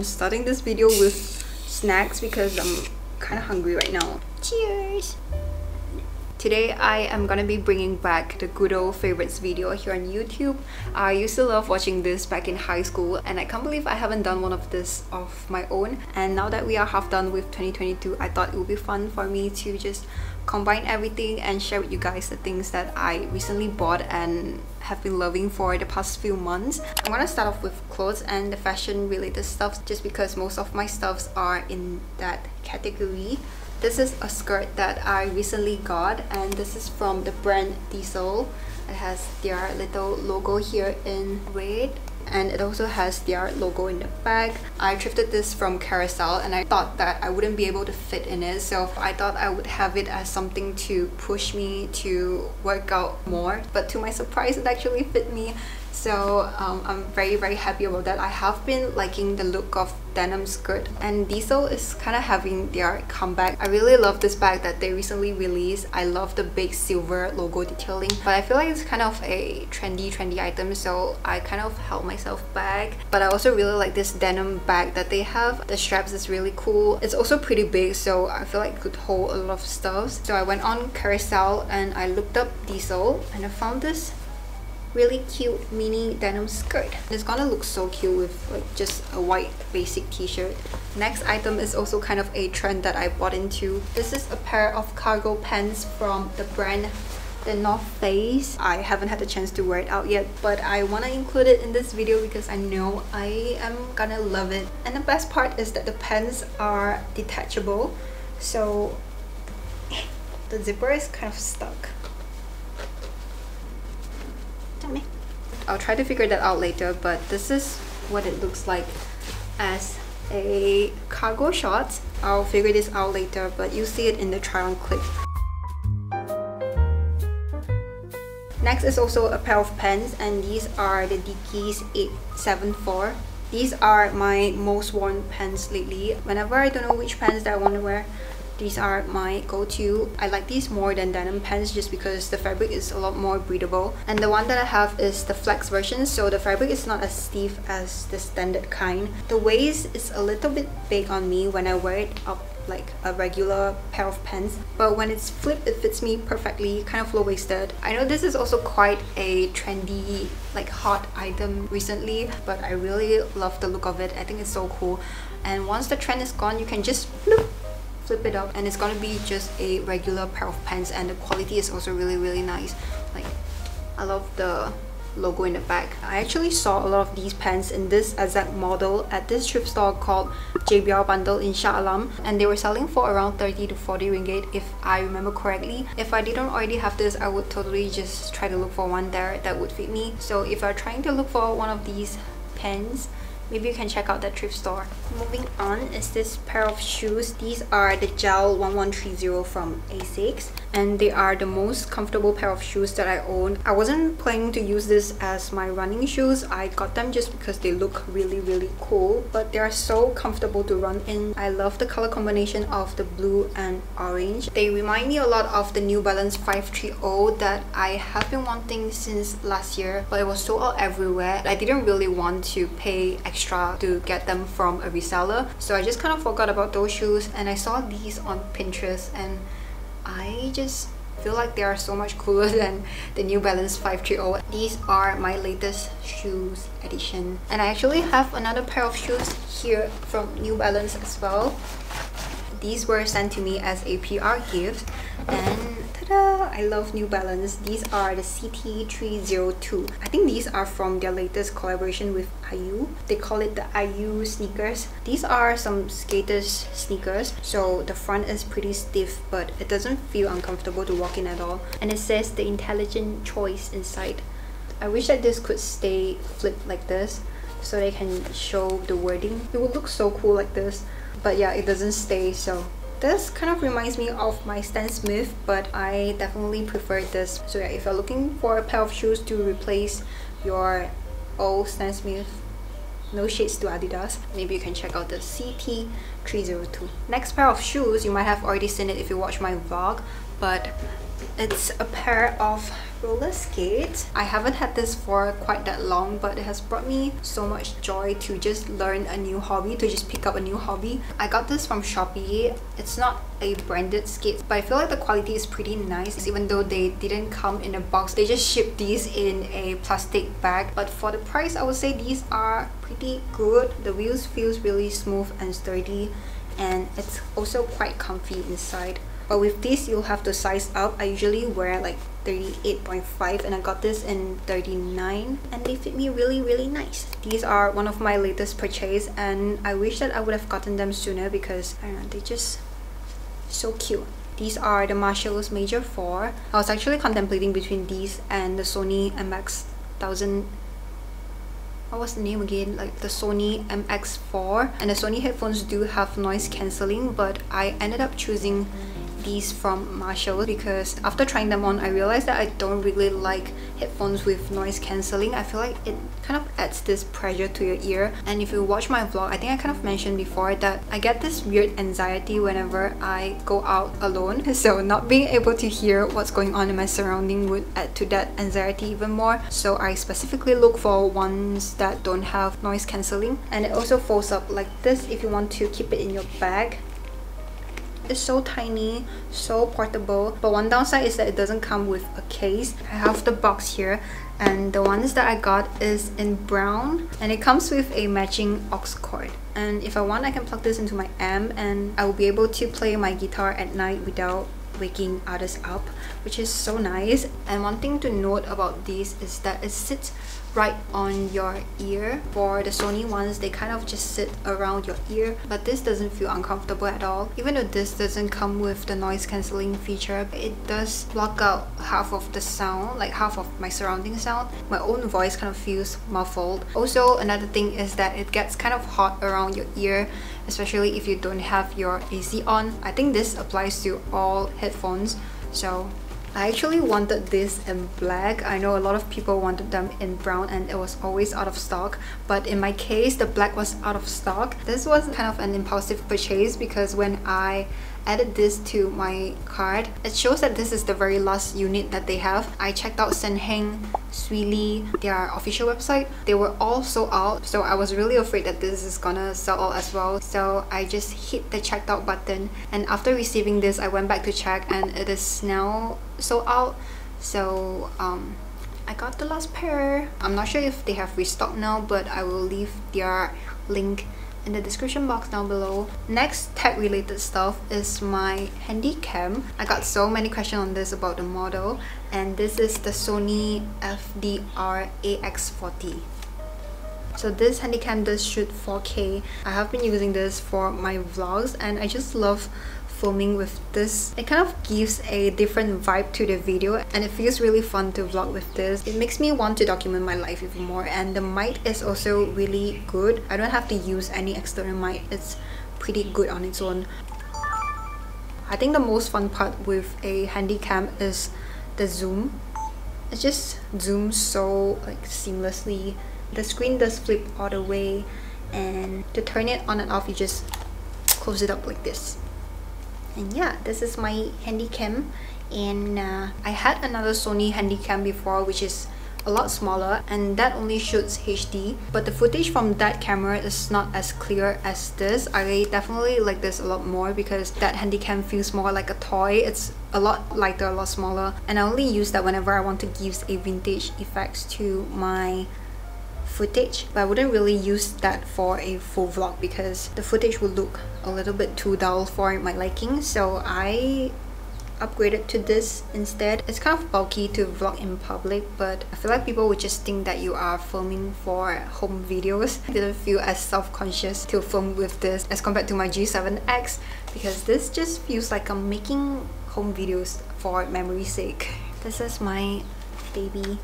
I'm starting this video with snacks because I'm kind of hungry right now. Cheers! Today I am gonna be bringing back the good old favorites video here on YouTube. I used to love watching this back in high school and I can't believe I haven't done one of this of my own and now that we are half done with 2022 I thought it would be fun for me to just combine everything and share with you guys the things that I recently bought and have been loving for the past few months. I'm gonna start off with clothes and the fashion related stuff just because most of my stuffs are in that category. This is a skirt that I recently got and this is from the brand Diesel. It has their little logo here in red and it also has their logo in the back. I thrifted this from Carousell and I thought that I wouldn't be able to fit in it so I thought I would have it as something to push me to work out more but to my surprise it actually fit me so um, I'm very very happy about that. I have been liking the look of denim skirt and Diesel is kind of having their comeback. I really love this bag that they recently released. I love the big silver logo detailing but I feel like it's kind of a trendy trendy item so I kind of held myself back. But I also really like this denim bag that they have. The straps is really cool. It's also pretty big so I feel like it could hold a lot of stuff so I went on Carousell and I looked up Diesel and I found this really cute mini denim skirt. It's gonna look so cute with like just a white basic t-shirt. Next item is also kind of a trend that I bought into. This is a pair of cargo pants from the brand the North Face. I haven't had the chance to wear it out yet but I want to include it in this video because I know I am gonna love it. And the best part is that the pants are detachable so the zipper is kind of stuck I'll try to figure that out later but this is what it looks like as a cargo shot. I'll figure this out later but you see it in the try on clip. Next is also a pair of pants and these are the Dickies 874. These are my most worn pants lately. Whenever I don't know which pants that I want to wear, these are my go-to. I like these more than denim pants just because the fabric is a lot more breathable. And the one that I have is the flex version, so the fabric is not as stiff as the standard kind. The waist is a little bit big on me when I wear it up like a regular pair of pants but when it's flipped it fits me perfectly kind of low-waisted i know this is also quite a trendy like hot item recently but i really love the look of it i think it's so cool and once the trend is gone you can just bloop, flip it up and it's gonna be just a regular pair of pants and the quality is also really really nice like I love the logo in the back. I actually saw a lot of these pants in this exact model at this thrift store called JBR Bundle in Shah Alam and they were selling for around 30 to 40 ringgit if I remember correctly. If I didn't already have this, I would totally just try to look for one there that would fit me. So if you're trying to look for one of these pants, maybe you can check out that thrift store. Moving on is this pair of shoes. These are the Gel 1130 from Asics and they are the most comfortable pair of shoes that I own. I wasn't planning to use this as my running shoes. I got them just because they look really really cool but they are so comfortable to run in. I love the color combination of the blue and orange. They remind me a lot of the New Balance 530 that I have been wanting since last year but it was sold out everywhere. I didn't really want to pay extra to get them from a reseller so I just kind of forgot about those shoes and I saw these on Pinterest and I just feel like they are so much cooler than the New Balance 530. These are my latest shoes edition. And I actually have another pair of shoes here from New Balance as well. These were sent to me as a PR gift and ta-da! I love New Balance. These are the CT302. I think these are from their latest collaboration with IU. They call it the IU sneakers. These are some skaters sneakers. So the front is pretty stiff but it doesn't feel uncomfortable to walk in at all. And it says the intelligent choice inside. I wish that this could stay flipped like this so they can show the wording. It would look so cool like this but yeah it doesn't stay so this kind of reminds me of my Stan Smith but I definitely prefer this. So yeah if you're looking for a pair of shoes to replace your old Stan Smith no shades to Adidas maybe you can check out the CT302 next pair of shoes you might have already seen it if you watch my vlog but It's a pair of roller skates. I haven't had this for quite that long but it has brought me so much joy to just learn a new hobby, to just pick up a new hobby. I got this from Shopee. It's not a branded skate but I feel like the quality is pretty nice even though they didn't come in a box. They just shipped these in a plastic bag but for the price I would say these are pretty good. The wheels feels really smooth and sturdy and it's also quite comfy inside but with this you'll have to size up. I usually wear like 38.5 and i got this in 39 and they fit me really really nice. These are one of my latest purchase and i wish that i would have gotten them sooner because i don't know they just so cute. These are the Marshalls Major 4. I was actually contemplating between these and the Sony MX 1000 what was the name again? Like the Sony MX4 and the Sony headphones do have noise cancelling but I ended up choosing these from Marshall because after trying them on I realized that I don't really like headphones with noise cancelling. I feel like it kind of adds this pressure to your ear. And if you watch my vlog I think I kind of mentioned before that I get this weird anxiety whenever I go out alone. So not being able to hear what's going on in my surrounding would add to that anxiety even more. So I specifically look for ones that don't have noise cancelling. And it also folds up like this if you want to keep it in your bag is so tiny, so portable. But one downside is that it doesn't come with a case. I have the box here and the ones that I got is in brown and it comes with a matching aux cord and if I want I can plug this into my amp and I will be able to play my guitar at night without waking others up which is so nice and one thing to note about this is that it sits right on your ear. For the Sony ones they kind of just sit around your ear but this doesn't feel uncomfortable at all. Even though this doesn't come with the noise cancelling feature it does block out half of the sound like half of my surrounding sound. My own voice kind of feels muffled. Also another thing is that it gets kind of hot around your ear especially if you don't have your AC on. I think this applies to all headphones so I actually wanted this in black. I know a lot of people wanted them in brown and it was always out of stock. But in my case, the black was out of stock. This was kind of an impulsive purchase because when I added this to my card. It shows that this is the very last unit that they have. I checked out Senheng, Suili, their official website. They were all sold out, so I was really afraid that this is gonna sell out as well. So I just hit the checked out button and after receiving this, I went back to check and it is now sold out. So um, I got the last pair. I'm not sure if they have restocked now, but I will leave their link in the description box down below. Next tech related stuff is my handy cam. I got so many questions on this about the model and this is the Sony FDR AX40. So this handy cam does shoot 4K. I have been using this for my vlogs and I just love filming with this. It kind of gives a different vibe to the video and it feels really fun to vlog with this. It makes me want to document my life even more and the mic is also really good. I don't have to use any external mic. It's pretty good on its own. I think the most fun part with a handy cam is the zoom. It just zooms so like seamlessly. The screen does flip all the way and to turn it on and off you just close it up like this and yeah this is my handycam. And uh, I had another Sony handycam before which is a lot smaller and that only shoots HD but the footage from that camera is not as clear as this. I definitely like this a lot more because that handycam feels more like a toy. It's a lot lighter a lot smaller. And I only use that whenever I want to give a vintage effects to my footage but I wouldn't really use that for a full vlog because the footage would look a little bit too dull for my liking so I upgraded to this instead. It's kind of bulky to vlog in public but I feel like people would just think that you are filming for home videos. I didn't feel as self-conscious to film with this as compared to my G7X because this just feels like I'm making home videos for memory's sake. This is my baby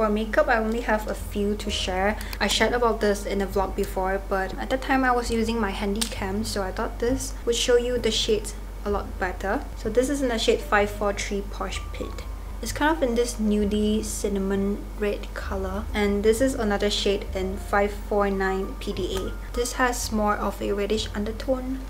for makeup, I only have a few to share. I shared about this in a vlog before, but at the time I was using my handy cam, so I thought this would show you the shades a lot better. So this is in the shade 543 Posh Pit. It's kind of in this nudie cinnamon red color and this is another shade in 549 PDA. This has more of a reddish undertone.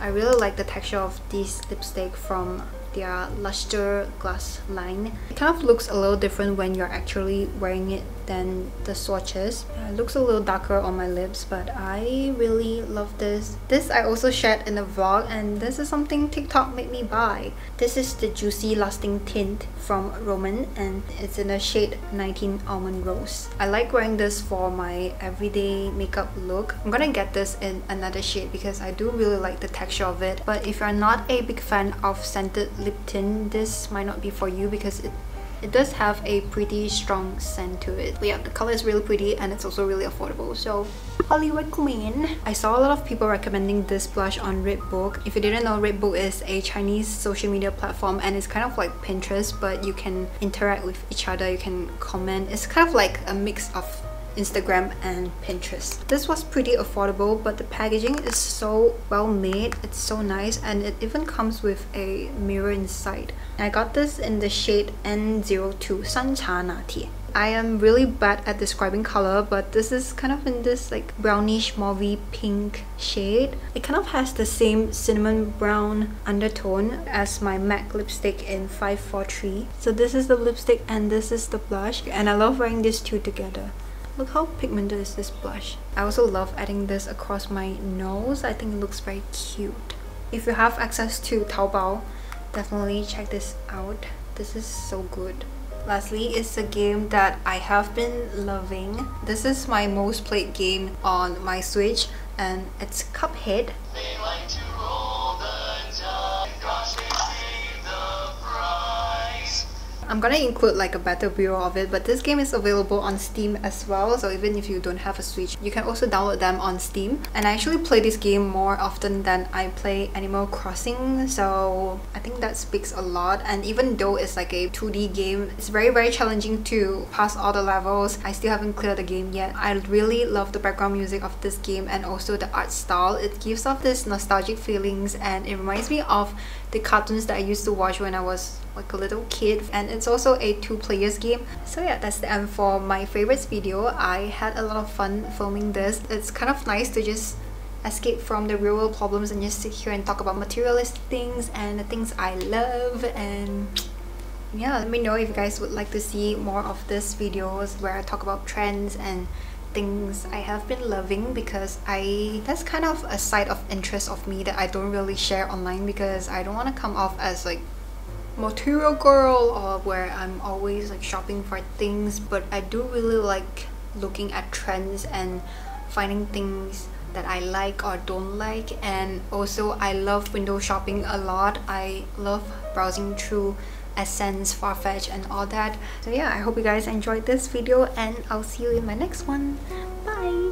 I really like the texture of this lipstick from their Lustreglass line. It kind of looks a little different when you're actually wearing it than the swatches. Uh, it looks a little darker on my lips but I really love this. This I also shared in a vlog and this is something TikTok made me buy. This is the Juicy Lasting Tint from Romand and it's in the shade 19 Almond Rose. I like wearing this for my everyday makeup look. I'm gonna get this in another shade because I do really like the texture of it but if you're not a big fan of scented lip tint this might not be for you because it it does have a pretty strong scent to it. But yeah, the color is really pretty and it's also really affordable. So Hollywood Queen. I saw a lot of people recommending this blush on Redbook. If you didn't know, Redbook is a Chinese social media platform and it's kind of like Pinterest but you can interact with each other, you can comment. It's kind of like a mix of Instagram and Pinterest. This was pretty affordable but the packaging is so well made, it's so nice and it even comes with a mirror inside. I got this in the shade N02 Sancha Natie. I am really bad at describing color but this is kind of in this like brownish mauvey pink shade. It kind of has the same cinnamon brown undertone as my MAC lipstick in 543. So this is the lipstick and this is the blush and I love wearing these two together. Look how pigmented is this blush. I also love adding this across my nose. I think it looks very cute. If you have access to Taobao, definitely check this out. This is so good. Lastly is a game that I have been loving. This is my most played game on my Switch and it's Cuphead. I'm gonna include like a better view of it but this game is available on Steam as well so even if you don't have a Switch you can also download them on Steam. And I actually play this game more often than I play Animal Crossing so I think that speaks a lot. And even though it's like a 2D game it's very very challenging to pass all the levels. I still haven't cleared the game yet. I really love the background music of this game and also the art style. It gives off this nostalgic feelings and it reminds me of the cartoons that I used to watch when I was like a little kid and it's also a two players game. So yeah that's the end for my favorites video. I had a lot of fun filming this. It's kind of nice to just escape from the real world problems and just sit here and talk about materialist things and the things I love. And yeah let me know if you guys would like to see more of these videos where I talk about trends and things I have been loving because I that's kind of a side of interest of me that I don't really share online because I don't want to come off as like material girl or where I'm always like shopping for things but I do really like looking at trends and finding things that I like or don't like and also I love window shopping a lot I love browsing through SSENSE, Farfetch and all that. So yeah, I hope you guys enjoyed this video and I'll see you in my next one. Bye!